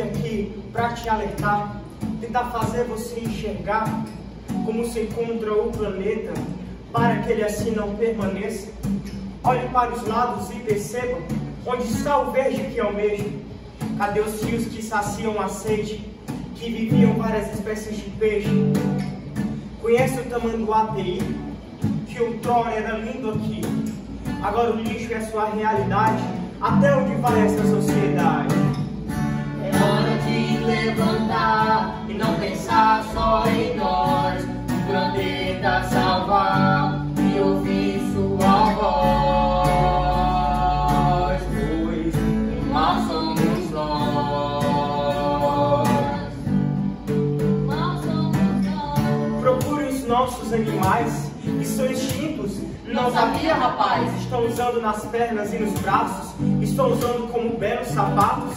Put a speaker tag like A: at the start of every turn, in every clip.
A: aqui para te alertar, tentar fazer você enxergar como se encontra o planeta, para que ele assim não permaneça. Olhe para os lados e perceba onde está o verde que almeja. Cadê os rios que saciam a sede, que viviam várias espécies de peixe? Conhece o tamanho do API, que outrora era lindo aqui. Agora o lixo é sua realidade. Até onde vai essa sociedade?
B: De levantar e não pensar só em nós. O planeta salvar e ouvir sua voz. Pois mal somos nós.
C: Mal somos nós.
A: Procure os nossos animais que são extintos. Não sabia, rapaz? Estão usando nas pernas e nos braços, estão usando como belos sapatos.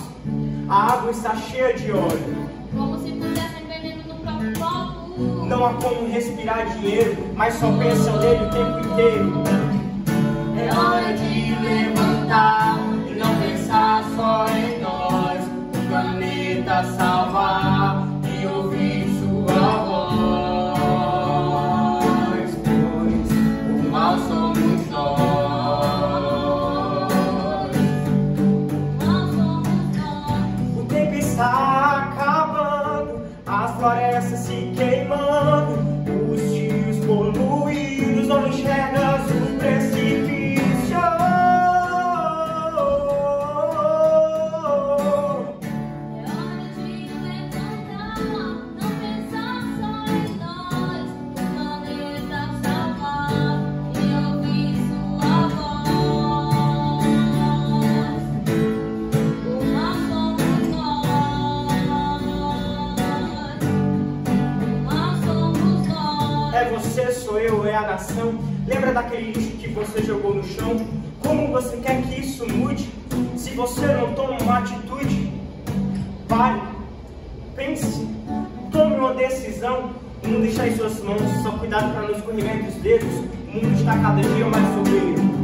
A: A água está cheia de óleo.
C: Como se pusessem veneno no próprio copo.
A: Não há como respirar dinheiro, mas só pensam nele o tempo inteiro.
B: É hora de levantar
A: você, sou eu, é a nação. Lembra daquele lixo que você jogou no chão? Como você quer que isso mude? Se você não toma uma atitude, pare, pense, tome uma decisão. O mundo está em suas mãos, só cuidado para não escorregar os dedos. O mundo está cada dia mais soberbo.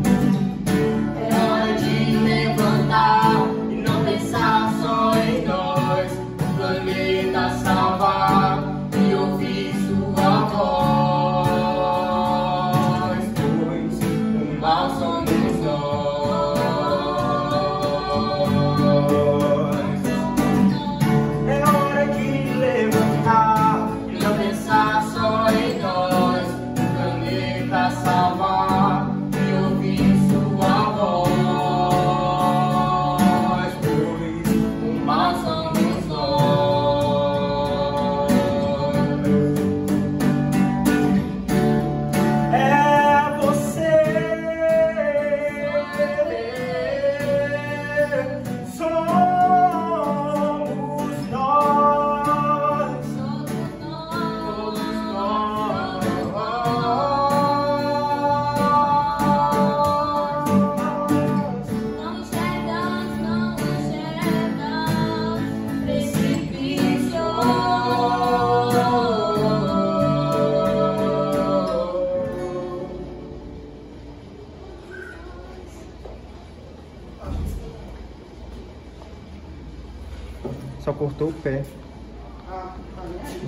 A: Só cortou o pé.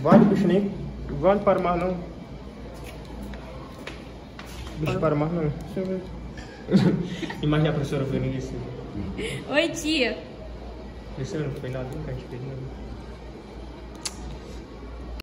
A: Vale, bicho, nem. Vale para mais não. Bicho para mais não. Deixa eu ver. Imagina a professora vendo isso.
D: Oi, tia.
A: Isso não foi nada que a gente fez, não.